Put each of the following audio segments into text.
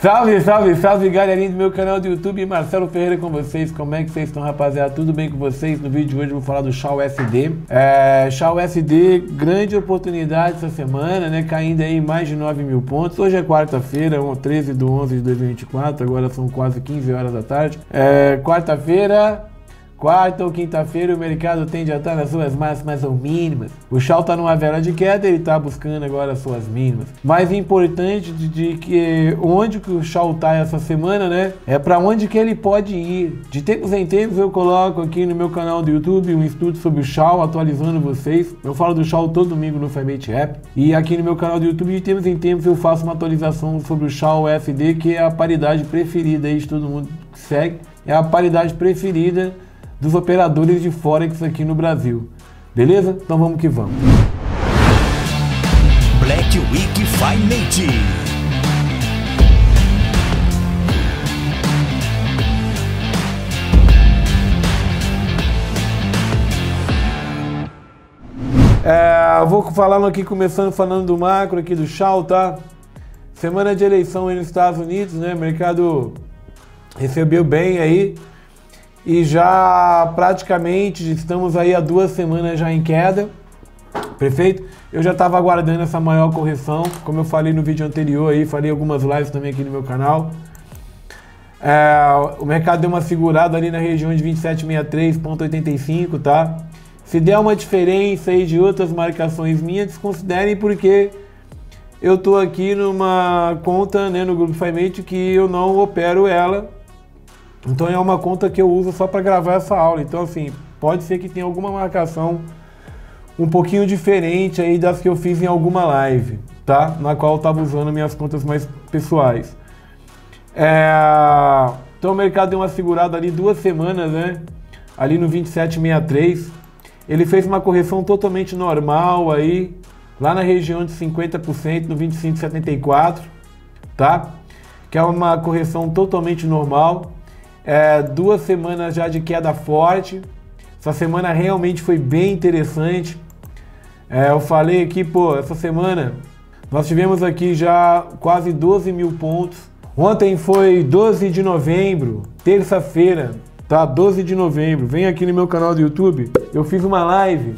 Salve, salve, salve galerinha do meu canal do YouTube, Marcelo Ferreira com vocês. Como é que vocês estão, rapaziada? Tudo bem com vocês? No vídeo de hoje eu vou falar do Shaw SD. É, Shaw SD, grande oportunidade essa semana, né? Caindo aí mais de 9 mil pontos. Hoje é quarta-feira, 13 de 11 de 2024, agora são quase 15 horas da tarde. É, quarta-feira, Quarta ou quinta-feira o mercado tende a estar nas suas máximas ou mínimas. O Shaw está numa vela de queda, ele está buscando agora as suas mínimas. Mais importante de, de que onde que o Shaw está essa semana, né? É para onde que ele pode ir. De tempos em tempos eu coloco aqui no meu canal do YouTube um estudo sobre o Shaw, atualizando vocês. Eu falo do Shaw todo domingo no Fibate App. E aqui no meu canal do YouTube de tempos em tempos eu faço uma atualização sobre o Shaw FD, que é a paridade preferida aí de todo mundo que segue. É a paridade preferida dos operadores de Forex aqui no Brasil. Beleza? Então vamos que vamos. Black Week Finance. É, vou falando aqui, começando falando do macro aqui do Shaw, tá? Semana de eleição aí nos Estados Unidos, né? O mercado recebeu bem aí e já praticamente estamos aí há duas semanas já em queda. Perfeito? Eu já estava aguardando essa maior correção, como eu falei no vídeo anterior aí, falei algumas lives também aqui no meu canal. É, o mercado deu uma segurada ali na região de 2763.85, tá? Se der uma diferença aí de outras marcações minhas, desconsiderem porque eu tô aqui numa conta, né, no grupo Fimate que eu não opero ela então é uma conta que eu uso só para gravar essa aula. Então, assim, pode ser que tenha alguma marcação um pouquinho diferente aí das que eu fiz em alguma live, tá? Na qual eu estava usando minhas contas mais pessoais. É... Então o mercado deu uma segurada ali duas semanas, né? Ali no 2763. Ele fez uma correção totalmente normal aí, lá na região de 50% no 2574, tá? Que é uma correção totalmente normal. É, duas semanas já de queda forte. Essa semana realmente foi bem interessante. É, eu falei aqui, pô, essa semana nós tivemos aqui já quase 12 mil pontos. Ontem foi 12 de novembro, terça-feira, tá? 12 de novembro. Vem aqui no meu canal do YouTube. Eu fiz uma live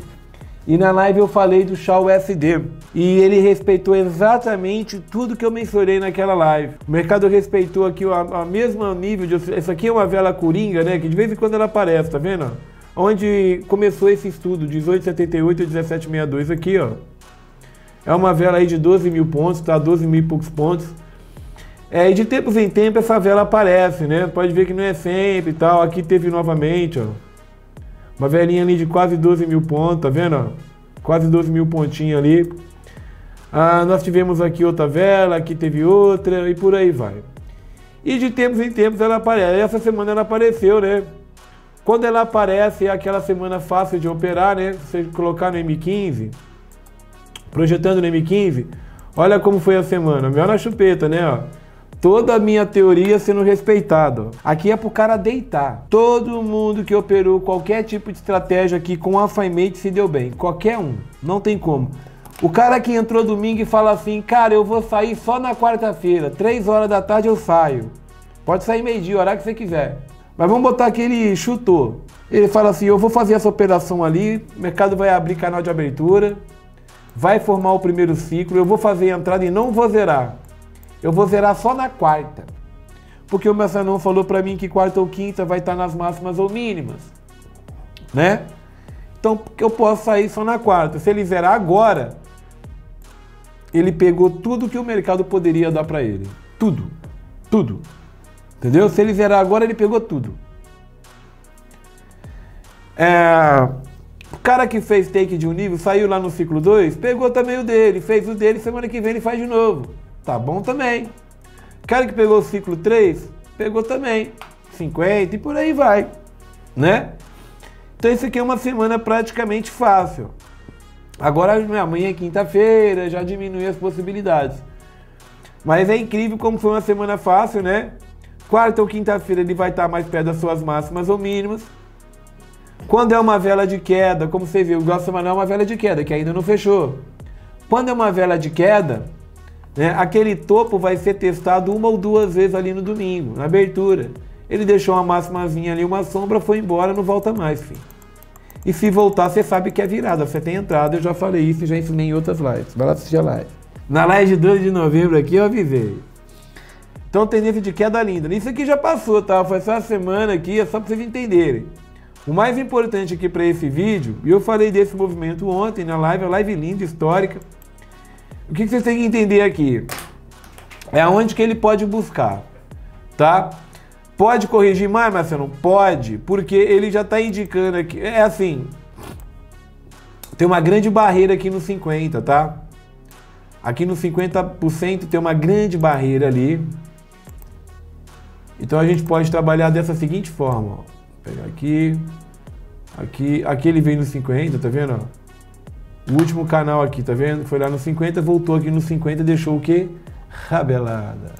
e na live eu falei do Shaw SD. E ele respeitou exatamente tudo que eu mencionei naquela live. O mercado respeitou aqui a, a mesma nível de. Essa aqui é uma vela coringa, né? Que de vez em quando ela aparece, tá vendo? Onde começou esse estudo, 1878 e 1762 aqui, ó. É uma vela aí de 12 mil pontos, tá? 12 mil e poucos pontos. É, e de tempos em tempos essa vela aparece, né? Pode ver que não é sempre e tal. Aqui teve novamente, ó. Uma velhinha ali de quase 12 mil pontos, tá vendo? Quase 12 mil pontinhos ali. Ah, nós tivemos aqui outra vela, aqui teve outra e por aí vai. E de tempos em tempos ela aparece. Essa semana ela apareceu, né? Quando ela aparece é aquela semana fácil de operar, né? Você colocar no M15, projetando no M15, olha como foi a semana. Melhor na chupeta, né? Ó toda a minha teoria sendo respeitado. Aqui é pro cara deitar. Todo mundo que operou qualquer tipo de estratégia aqui com a FiMate se deu bem. Qualquer um. Não tem como. O cara que entrou domingo e fala assim, cara, eu vou sair só na quarta-feira, três horas da tarde eu saio. Pode sair meio-dia, hora que você quiser. Mas vamos botar que ele chutou. Ele fala assim, eu vou fazer essa operação ali, o mercado vai abrir canal de abertura, vai formar o primeiro ciclo, eu vou fazer a entrada e não vou zerar. Eu vou zerar só na quarta. Porque o meu falou para mim que quarta ou quinta vai estar nas máximas ou mínimas. Né? Então, eu posso sair só na quarta. Se ele zerar agora, ele pegou tudo que o mercado poderia dar para ele. Tudo. Tudo. Entendeu? Se ele zerar agora, ele pegou tudo. É, o cara que fez take de um nível, saiu lá no ciclo 2, pegou também o dele, fez o dele, semana que vem ele faz de novo. Tá bom também. Cara que pegou o ciclo 3, pegou também. 50 e por aí vai, né? Então isso aqui é uma semana praticamente fácil. Agora amanhã é quinta-feira, já diminui as possibilidades. Mas é incrível como foi uma semana fácil, né? Quarta ou quinta-feira ele vai estar mais perto das suas máximas ou mínimas. Quando é uma vela de queda, como você viu, o grau é uma vela de queda, que ainda não fechou. Quando é uma vela de queda, Né? Aquele topo vai ser testado uma ou duas vezes ali no domingo, na abertura. Ele deixou uma máximazinha ali, uma sombra, foi embora, não volta mais. E se voltar, você sabe que é virada. Você tem entrada, eu já falei isso e já ensinei em outras lives. Vai lá assistir a live. Na live de 2 de novembro aqui eu avisei. Então tendência de queda linda. Isso aqui já passou, tá? Foi só a semana aqui, é só para vocês entenderem. O mais importante aqui para esse vídeo, e eu falei desse movimento ontem na live, a live linda, histórica. O que, que vocês têm que entender aqui? É aonde que ele pode buscar, tá? Pode corrigir mais, Marcelo? Pode, porque ele já está indicando aqui. É assim, tem uma grande barreira aqui no 50, tá? Aqui no 50% tem uma grande barreira ali. Então a gente pode trabalhar dessa seguinte forma, ó. Vou pegar aqui, aqui, aqui ele veio no 50, tá vendo? O último canal aqui, tá vendo? Foi lá no 50, voltou aqui no 50 e deixou o quê? Rabelada.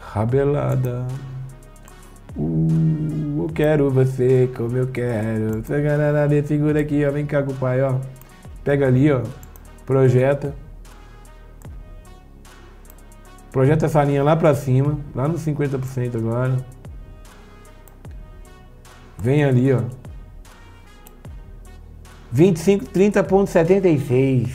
Rabelada. Uh, eu quero você como eu quero. Segura aqui, ó. Vem cá com o pai, ó. Pega ali, ó. Projeta. Projeta essa linha lá pra cima. Lá no 50% agora. Vem ali, ó. 25, 30.76.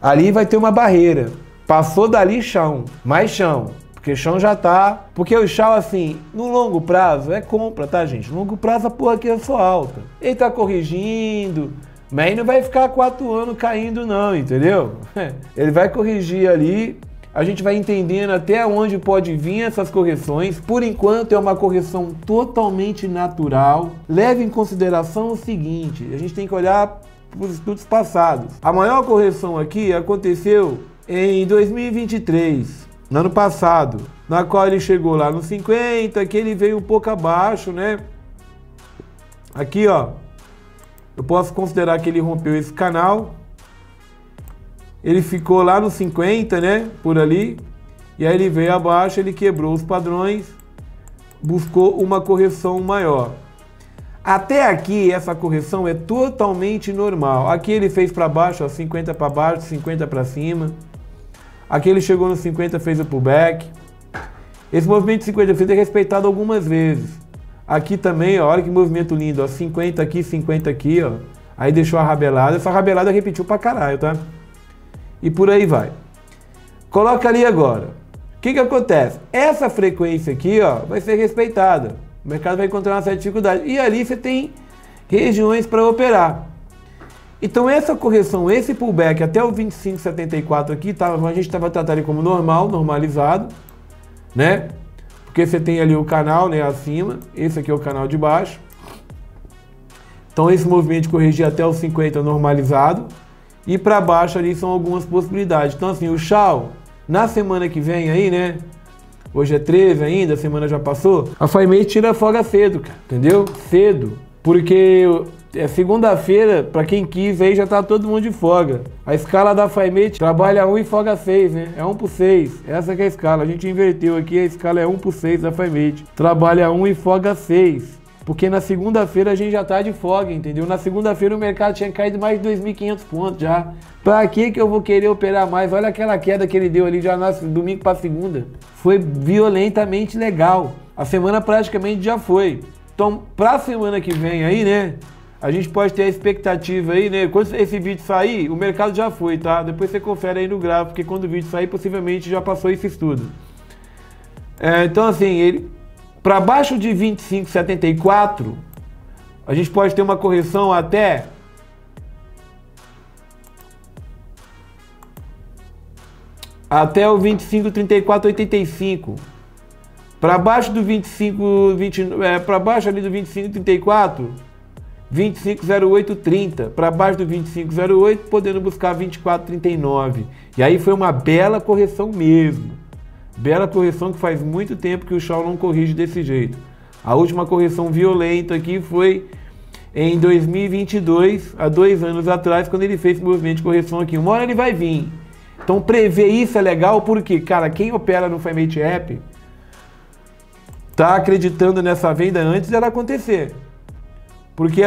Ali vai ter uma barreira. Passou dali chão, mais chão. Porque chão já tá. Porque o chão, assim, no longo prazo é compra, tá, gente? No longo prazo a porra aqui é só alta. Ele tá corrigindo. Mas aí não vai ficar quatro anos caindo, não, entendeu? Ele vai corrigir ali. A gente vai entendendo até onde pode vir essas correções. Por enquanto é uma correção totalmente natural. Leve em consideração o seguinte: a gente tem que olhar para os estudos passados. A maior correção aqui aconteceu em 2023 no ano passado, na qual ele chegou lá no 50, que ele veio um pouco abaixo, né? Aqui, ó, eu posso considerar que ele rompeu esse canal. Ele ficou lá no 50, né? Por ali. E aí ele veio abaixo, ele quebrou os padrões, buscou uma correção maior. Até aqui, essa correção é totalmente normal. Aqui ele fez para baixo, ó, 50 para baixo, 50 para cima. Aqui ele chegou no 50, fez o pullback. Esse movimento de 50 fez é respeitado algumas vezes. Aqui também, ó, olha que movimento lindo, ó, 50 aqui, 50 aqui, ó. Aí deixou a rabelada, essa rabelada repetiu pra caralho, tá? E por aí vai. Coloca ali agora. O que que acontece? Essa frequência aqui, ó, vai ser respeitada. O mercado vai encontrar uma certa dificuldade. E ali você tem regiões para operar. Então essa correção, esse pullback até o 25,74 aqui, tá, a gente estava tratando como normal, normalizado, né? Porque você tem ali o canal né, acima, esse aqui é o canal de baixo. Então esse movimento corrigir até o 50 normalizado. E para baixo ali são algumas possibilidades. Então assim, o Shao, na semana que vem aí, né? Hoje é 13 ainda, a semana já passou. A Faimei tira folga cedo, cara, entendeu? Cedo. Porque é segunda-feira, para quem quis, aí já tá todo mundo de folga. A escala da FAIMET trabalha 1 e folga 6, né? É 1 por 6. Essa é a escala. A gente inverteu aqui, a escala é 1 por 6 da FAIMET. Trabalha 1 e folga 6. Porque na segunda-feira a gente já tá de folga, entendeu? Na segunda-feira o mercado tinha caído mais de 2.500 pontos já. Pra que que eu vou querer operar mais? Olha aquela queda que ele deu ali já na domingo para segunda. Foi violentamente legal. A semana praticamente já foi. Então, pra semana que vem aí, né? A gente pode ter a expectativa aí, né? Quando esse vídeo sair, o mercado já foi, tá? Depois você confere aí no gráfico, porque quando o vídeo sair, possivelmente já passou esse estudo. É, então, assim, ele para baixo de 25,74, a gente pode ter uma correção até até o 25,34,85. Para baixo do 25, 20, é, para baixo ali do 25,34 250830, para baixo do 2508, podendo buscar 2439. E aí foi uma bela correção mesmo. Bela correção que faz muito tempo que o Shaw não corrige desse jeito. A última correção violenta aqui foi em 2022, há dois anos atrás, quando ele fez esse movimento de correção aqui. Uma hora ele vai vir. Então prever isso é legal porque, cara, quem opera no Fimate App tá acreditando nessa venda antes dela acontecer. Porque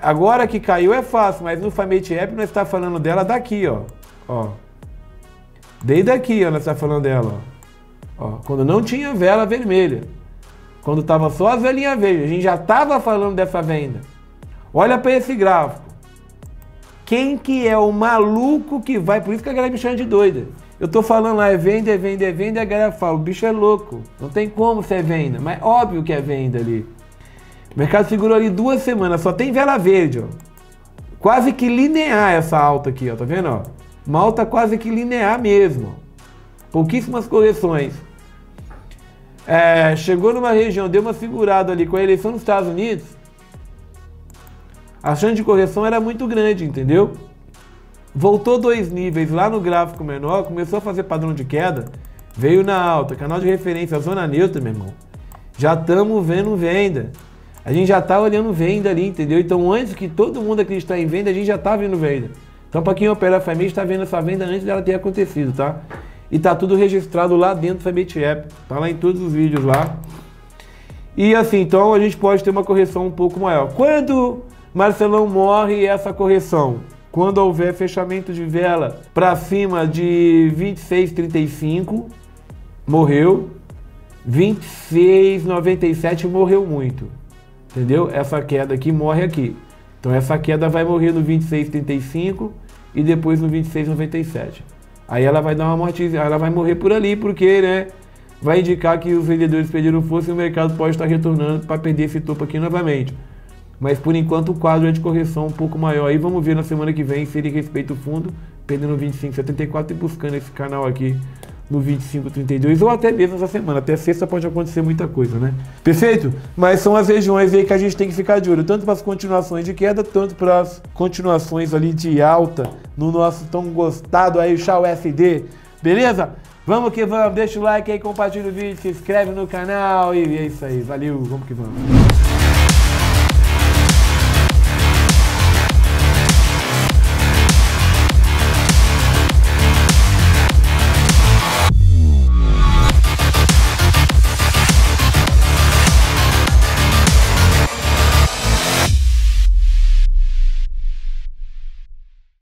agora que caiu é fácil, mas no Famate App nós está falando dela daqui, ó. ó. Desde aqui, ó, nós está falando dela, ó. Ó. Quando não tinha vela vermelha. Quando estava só as velinhas verdes. A gente já estava falando dessa venda. Olha para esse gráfico. Quem que é o maluco que vai... Por isso que a galera me chama de doida. Eu tô falando lá, é venda, é venda, é venda, e a galera fala, o bicho é louco. Não tem como ser venda. Mas óbvio que é venda ali. O mercado segurou ali duas semanas, só tem vela verde, ó. Quase que linear essa alta aqui, ó. Tá vendo, ó? Uma alta quase que linear mesmo. Pouquíssimas correções. É, chegou numa região, deu uma segurada ali com a eleição nos Estados Unidos. A chance de correção era muito grande, entendeu? Voltou dois níveis lá no gráfico menor, começou a fazer padrão de queda, veio na alta, canal de referência, zona neutra, meu irmão. Já estamos vendo venda. A gente já está olhando venda ali, entendeu? Então, antes que todo mundo acreditar em venda, a gente já está vendo venda. Então, para quem opera a família, está vendo essa venda antes dela ter acontecido, tá? E tá tudo registrado lá dentro do Family App. Tá lá em todos os vídeos lá. E assim, então a gente pode ter uma correção um pouco maior. Quando Marcelão morre essa correção? Quando houver fechamento de vela para cima de 26,35, morreu. 26,97 morreu muito. Entendeu? Essa queda aqui morre aqui. Então essa queda vai morrer no 26,35 e depois no 26,97. Aí ela vai dar uma morte, ela vai morrer por ali, porque, né? Vai indicar que os vendedores perderam força e o mercado pode estar retornando para perder esse topo aqui novamente. Mas por enquanto o quadro é de correção um pouco maior. Aí vamos ver na semana que vem se ele respeita o fundo, perdendo 25,74 e buscando esse canal aqui no 25,32 ou até mesmo essa semana. Até sexta pode acontecer muita coisa, né? Perfeito? Mas são as regiões aí que a gente tem que ficar de olho, tanto para as continuações de queda, tanto para as continuações ali de alta no nosso tão gostado aí, Chá USD. Beleza? Vamos que vamos, deixa o like aí, compartilha o vídeo, se inscreve no canal e é isso aí. Valeu, vamos que vamos.